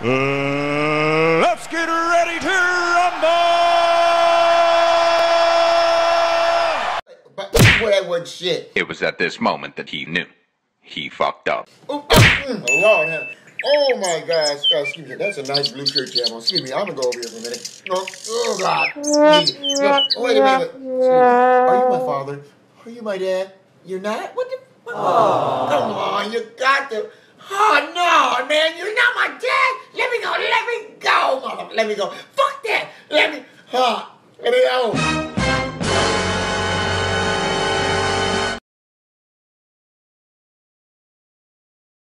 Uh, let's get ready to rumble! But boy, that wasn't shit. It was at this moment that he knew. He fucked up. Oh, oh, mm, Lord, oh my gosh. Oh, excuse me. That's a nice blue shirt you have on. Excuse me. I'm gonna go over here for a minute. No, oh God. Easy. No, wait a minute. Excuse me. Are you my father? Are you my dad? You're not? What the? What? Come on, you got to. Oh no, man, you're not my dad. Let me go. Let me go. Fuck that. Let me. Huh. Let me go.